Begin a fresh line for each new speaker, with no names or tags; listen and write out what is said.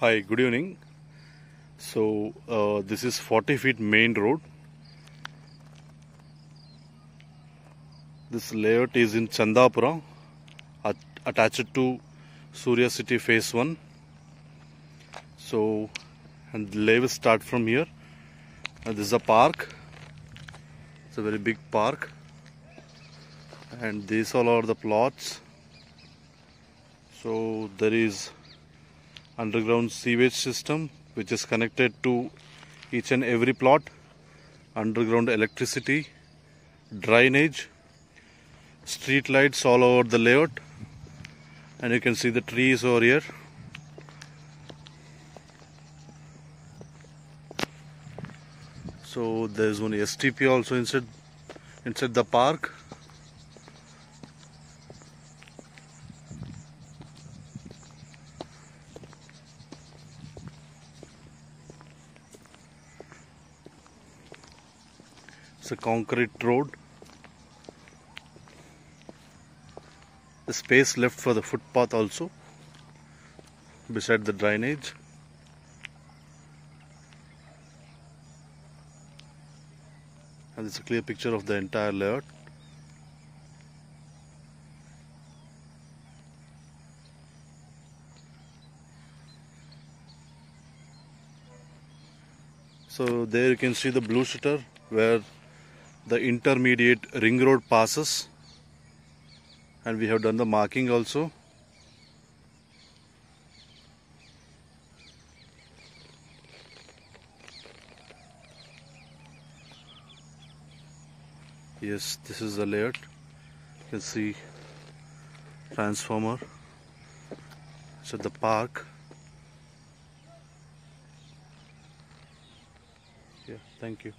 Hi, good evening. So, uh, this is 40 feet main road. This layout is in Chandapura, at, attached to Surya City Phase 1. So, and the lay will start from here. And this is a park. It's a very big park. And these all are the plots. So, there is underground sewage system which is connected to each and every plot underground electricity drainage street lights all over the layout and you can see the trees over here. So there's one STP also inside inside the park It's a concrete road. The space left for the footpath also beside the drainage. And it's a clear picture of the entire layout. So there you can see the blue shutter where the intermediate ring road passes. And we have done the marking also. Yes this is the layout. You can see transformer. So the park. Yeah thank you